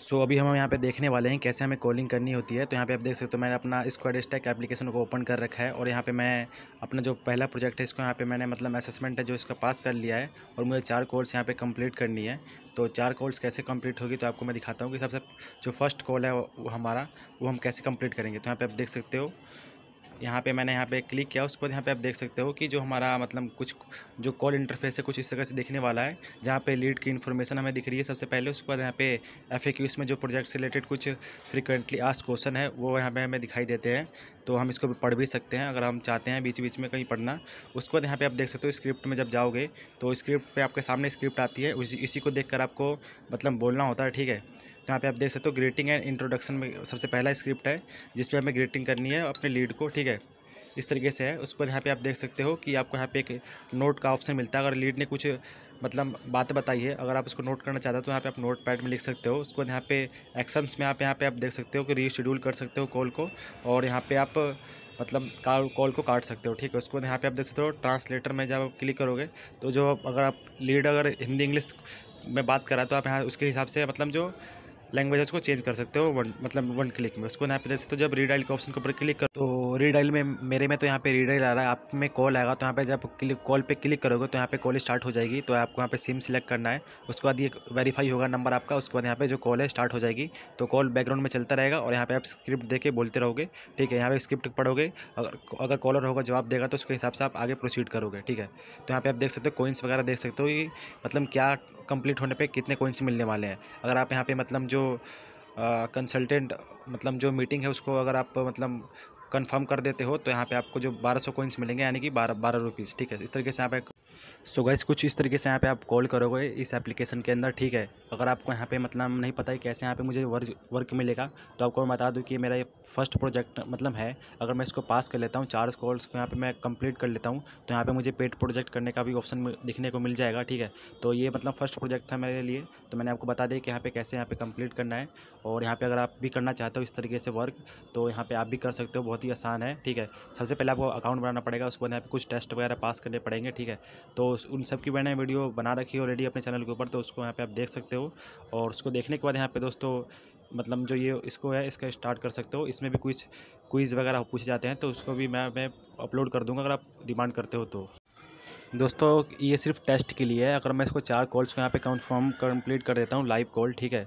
सो so, अभी हम यहाँ पे देखने वाले हैं कैसे हमें कॉलिंग करनी होती है। तो यहाँ पे आप देख सकते हो तो मैंने अपना स्क्वाड स्टैक एप्लीकेशन को ओपन कर रखा है और यहाँ पे मैं अपना जो पहला प्रोजेक्ट है इसको यहाँ पे मैंने मतलब असेसमेंट है जो इसका पास कर लिया है और मुझे चार कोर्स यहाँ पे कंप्लीट करनी है। तो चार कॉल्स कैसे कंप्लीट होगी तो आपको मैं दिखाता हूँ कि सबसे जो फ़र्स्ट कॉल है वो हमारा वो हम कैसे कंप्लीट करेंगे। तो यहाँ पर आप देख सकते हो यहाँ पे मैंने यहाँ पे क्लिक किया, उसके बाद यहाँ पे आप देख सकते हो कि जो हमारा मतलब कुछ जो कॉल इंटरफेस है, कुछ इस तरह से दिखने वाला है, जहाँ पे लीड की इन्फॉर्मेशन हमें दिख रही है सबसे पहले, उसके बाद यहाँ पे एफ़ में जो प्रोजेक्ट से रिलेटेड कुछ फ्रिक्वेंटली आस्ट क्वेश्चन है, वो यहाँ पर हमें दिखाई देते हैं तो हम इसको पढ़ भी सकते हैं, अगर हम चाहते हैं बीच बीच में कहीं पढ़ना। उसके बाद यहाँ पे आप देख सकते हो स्क्रिप्ट में जब जाओगे तो स्क्रिप्ट पे आपके सामने स्क्रिप्ट आती है, उसी, इसी को देखकर आपको मतलब बोलना होता है, ठीक है? यहाँ पे आप देख सकते हो ग्रीटिंग एंड इंट्रोडक्शन में सबसे पहला स्क्रिप्ट है जिस हमें ग्रीटिंग करनी है अपने लीड को, ठीक है? इस तरीके से है। उस पर यहाँ पे आप देख सकते हो कि आपको यहाँ पे एक नोट का ऑप्शन मिलता है। अगर लीड ने कुछ मतलब बात बताई है, अगर आप उसको नोट करना चाहते हो तो यहाँ पे आप नोट पैड में लिख सकते हो। उसको यहाँ पे एक्शंस में आप यहाँ पे आप देख सकते हो कि रीशेड्यूल कर सकते हो कॉल को, और यहाँ पे आप मतलब कॉल को काट सकते हो, ठीक है? उसको यहाँ पे आप देख सकते हो ट्रांसलेटर में जब आप क्लिक करोगे तो जो अगर आप, लीड अगर हिंदी इंग्लिश में बात करा तो आप यहाँ उसके हिसाब से मतलब जो लैंग्वेज उसको चेंज कर सकते हो वन मतलब वन क्लिक में। उसको यहाँ पे देख सकते हो जब रीडाइल के ऑप्शन के ऊपर क्लिक कर तो रीडाइल में मेरे में तो यहाँ पे रीडाइल आ रहा है, आप में कॉल आएगा तो यहाँ पे जब क्लिक कॉल पे क्लिक करोगे तो यहाँ पे कॉल स्टार्ट हो जाएगी तो आपको यहाँ पे सिम सिलेक्ट करना है। उसके बाद ये वेरीफाई होगा नंबर आपका, उसके बाद यहाँ पे जो कॉल है स्टार्ट हो जाएगी। तो कॉल बैकग्राउंड में चलता रहेगा और यहाँ पे आप स्क्रिप्ट दे के बोलते रहोगे, ठीक है? यहाँ पे स्क्रिप्ट पढ़ोगे, अगर अगर कॉलर होगा, जवाब देगा तो उसके हिसाब से आप आगे प्रोसीड करोगे, ठीक है? तो यहाँ पे आप देख सकते हो कोइंस वगैरह देख सकते हो कि मतलब क्या कंप्लीट होने पर कितने कोइंस मिलने वाले हैं। अगर आप यहाँ पे मतलब जो कंसल्टेंट मतलब जो मीटिंग है उसको अगर आप मतलब कंफर्म कर देते हो तो यहाँ पे आपको जो बारह सौ कोइंस मिलेंगे, यानी कि बारह बारह रुपीज़ ठीक है? इस तरीके से यहाँ पे सो गैस कुछ इस तरीके से यहाँ पे आप कॉल करोगे इस एप्लीकेशन के अंदर ठीक है अगर आपको यहाँ पे मतलब नहीं पता है कैसे यहाँ पे मुझे वर्क वर्क मिलेगा तो आपको मैं बता दूँ कि मेरा ये फ़र्स्ट प्रोजेक्ट मतलब है अगर मैं इसको पास कर लेता हूँ चार कॉल्स को यहाँ पे मैं कंप्लीट कर लेता हूँ तो यहाँ पर मुझे पेड प्रोजेक्ट करने का भी ऑप्शन दिखने को मिल जाएगा ठीक है तो ये मतलब फ़र्स्ट प्रोजेक्ट था मेरे लिए तो मैंने आपको बता दिया कि यहाँ पे कैसे यहाँ पर कंप्लीट करना है और यहाँ पर अगर आप भी करना चाहते हो इस तरीके से वर्क तो यहाँ पे आप भी कर सकते हो बहुत ही आसान है ठीक है सबसे पहले आपको अकाउंट बनाना पड़ेगा उसके बाद यहाँ पर कुछ टेस्ट वगैरह पास करने पड़ेंगे ठीक है तो उन सब की मैंने वीडियो बना रखी है ऑलरेडी अपने चैनल के ऊपर तो उसको यहाँ पे आप देख सकते हो। और उसको देखने के बाद यहाँ पे दोस्तों मतलब जो ये इसको है, इसका स्टार्ट कर सकते हो। इसमें भी कुछ क्विज़ वगैरह पूछे जाते हैं तो उसको भी मैं मैं अपलोड कर दूँगा अगर आप डिमांड करते हो तो। दोस्तों, ये सिर्फ़ टेस्ट के लिए है। अगर मैं इसको चार कॉल्स को यहाँ पे कन्फर्म कंप्लीट कर देता हूँ लाइव कॉल ठीक है?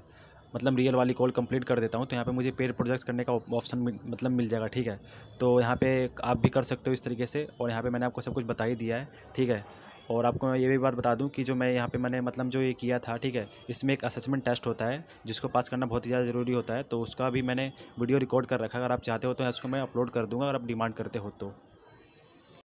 मतलब रियल वाली कॉल कंप्लीट कर देता हूँ तो यहाँ पे मुझे पेड प्रोजेक्ट्स करने का ऑप्शन मतलब मिल जाएगा, ठीक है? तो यहाँ पे आप भी कर सकते हो इस तरीके से। और यहाँ पे मैंने आपको सब कुछ बता ही दिया है, ठीक है? और आपको मैं ये भी बात बता दूँ कि जो मैं यहाँ पे मैंने मतलब जो ये किया था, ठीक है, इसमें एक असेसमेंट टेस्ट होता है, जिसको पास करना बहुत ही ज़्यादा ज़रूरी होता है तो उसका भी मैंने वीडियो रिकॉर्ड कर रखा है। अगर आप चाहते हो तो उसको मैं अपलोड कर दूँगा, अगर आप डिमांड करते हो तो।